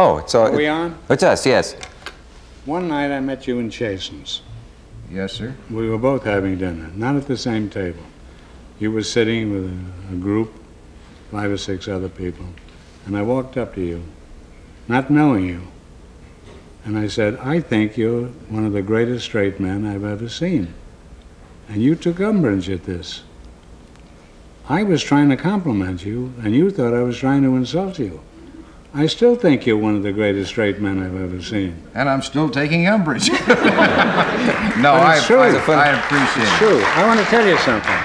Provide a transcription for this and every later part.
Oh, it's all. Are we on? It's us, yes. One night I met you in Chasen's. Yes, sir. We were both having dinner, not at the same table. You were sitting with a, a group, five or six other people, and I walked up to you, not knowing you, and I said, I think you're one of the greatest straight men I've ever seen. And you took umbrage at this. I was trying to compliment you, and you thought I was trying to insult you. I still think you're one of the greatest straight men I've ever seen. And I'm still taking umbrage. no, I, true. I, It's I appreciate It's it. true. I want to tell you something.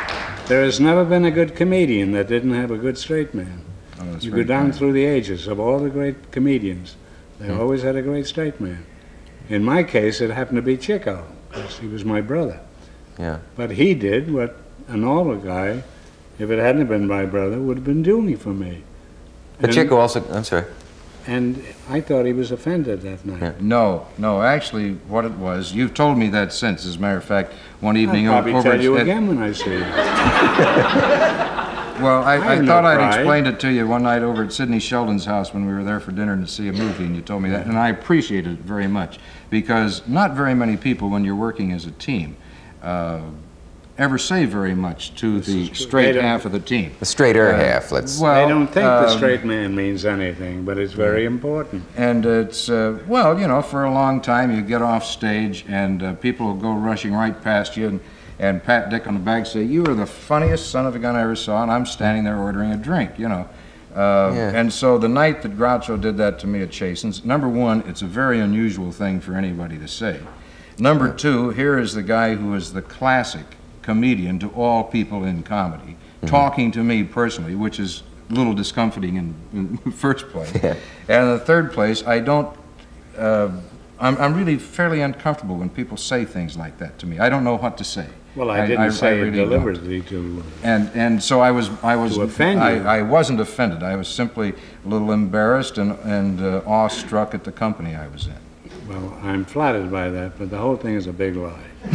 There has never been a good comedian that didn't have a good straight man. Oh, You go down kind. through the ages of all the great comedians, they hmm. always had a great straight man. In my case, it happened to be Chico, because he was my brother. Yeah. But he did what an normal guy, if it hadn't been my brother, would have been doing for me. But And- Chico also. I'm sorry. And I thought he was offended that night. Yeah. No, no, actually, what it was, you've told me that since. As a matter of fact, one evening I'll probably over tell you at- again when I see you. Well, I, I I have no thought I'd pride. explained it to you one night over at Sidney Sheldon's house when we were there for dinner to see a movie, and you told me that, and I appreciated it very much because not very many people, when you're working as a team, uh, ever say very much to the straight half of the team. The straighter Uh, half. Let's. Well, I don't think the um, straight man means anything, but it's very important. And it's, uh, well, you know, for a long time you get off stage and uh, people will go rushing right past you and, and pat Dick on the back and say, You are the funniest son of a gun I ever saw, and I'm standing there ordering a drink, you know. Uh, Yeah. And so the night that Groucho did that to me at Chasen's, number one, it's a very unusual thing for anybody to say. Number two, here is the guy who is the classic comedian to all people in comedy, talking to me personally, which is a little discomforting in, in the first place. Yeah. And in the third place, I don't, uh, I'm, I'm really fairly uncomfortable when people say things like that to me. I don't know what to say. Well, I didn't say it really don't. deliberately to. And, and so I was, I was I, I wasn't offended. I was simply a little embarrassed and, and uh, awestruck at the company I was in. Well, I'm flattered by that, but the whole thing is a big lie.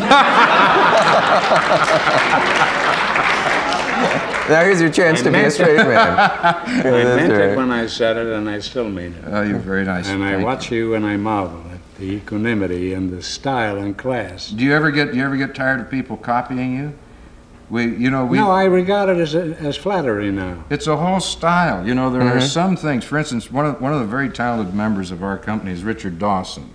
Now here's your chance I to be a straight man. I meant right. it when I said it, and I still mean it. Oh, you're very nice. And I watch you and I marvel at the equanimity and the style and class. Do you ever get, do you ever get tired of people copying you? We, you know, we. No, I regard it as, as flattery now. It's a whole style. You know, there Mm-hmm. are some things. For instance, one of one of the very talented members of our company is Richard Dawson,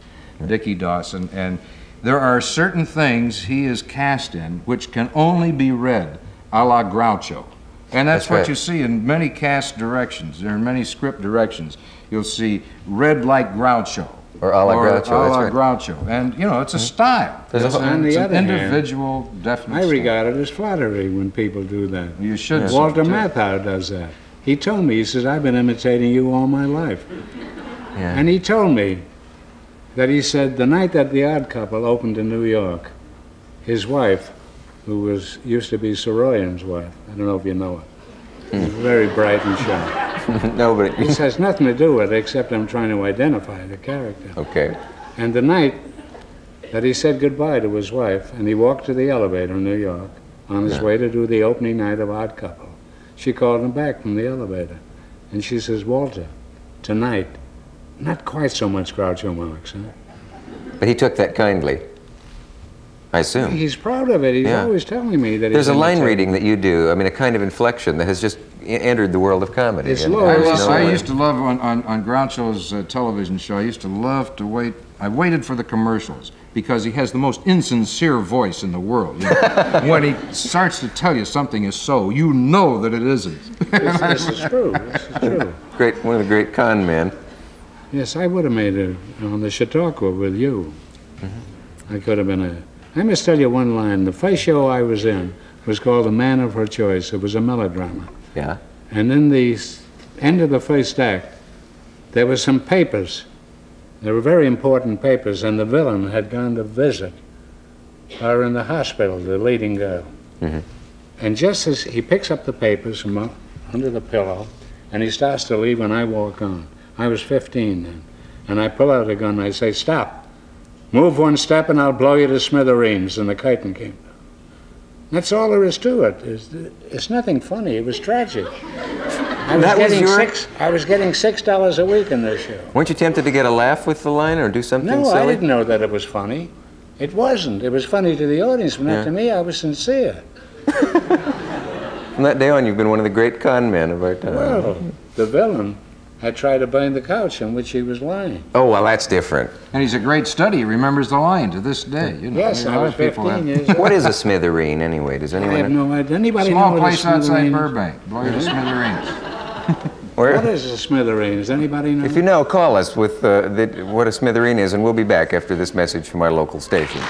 Dickie Dawson, and there are certain things he is cast in which can only be read a la Groucho. And that's, That's what right. you see in many cast directions. There are many script directions. You'll see read like Groucho. Or a la Groucho, A la right. Groucho. And, you know, it's a mm-hmm. style. There's it's whole- On the it's other an hand, individual, definite I style. regard it as flattery when people do that. You should. so, Walter too. Matthau does that. He told me, he says, I've been imitating you all my life. Yeah. And he told me that he said the night that The Odd Couple opened in New York, his wife, who was used to be Saroyan's wife, I don't know if you know her, Hmm. very bright and sharp. no, but This has nothing to do with it except I'm trying to identify the character. okay. And the night that he said goodbye to his wife and he walked to the elevator in New York on his way to do the opening night of Odd Couple, she called him back from the elevator and she says, Walter, tonight, not quite so much Groucho Marx, huh? But he took that kindly. I assume. He's proud of it. He's Yeah. always telling me that There's he's a line imitating. reading that you do. I mean, a kind of inflection that has just entered the world of comedy. It's low. I, love, no I used to love on, on, on Groucho's uh, television show. I used to love to wait. I waited for the commercials because he has the most insincere voice in the world. you know. when he starts to tell you something is so, you know that it isn't. This, this is true. This is true. great, one of the great con men. Yes, I would have made it on the Chautauqua with you. Mm-hmm. I could have been a. I must tell you one line. The first show I was in was called The Man of Her Choice. It was a melodrama. Yeah. And in the end of the first act, there were some papers. They were very important papers, and the villain had gone to visit her in the hospital, the leading girl. Mm-hmm. And just as he picks up the papers from under the pillow, and he starts to leave when I walk on. I was 15 then. And I pull out a gun and I say, Stop. Move one step and I'll blow you to smithereens. And the curtain came down. That's all there is to it. It's, it's nothing funny. It was tragic. I was That was getting your- six. I was getting six dollars a week in this show. Weren't you tempted to get a laugh with the line or do something No, silly? I didn't know that it was funny. It wasn't. It was funny to the audience, but not Yeah. to me. I was sincere. From that day on, you've been one of the great con men of our time. Well, the villain had tried to burn the couch on which he was lying. oh, well, that's different. And he's a great study. He remembers the line to this day. You know, Yes, a I lot was 15 have- years old. What is a smithereen, anyway? Does I anyone have know? no idea. Anybody know Small what a place outside smithereen is? Burbank. Blow to smithereens. Where? What is a smithereen? Does anybody know? If you know, call us with uh, the, what a smithereen is, and we'll be back after this message from our local station.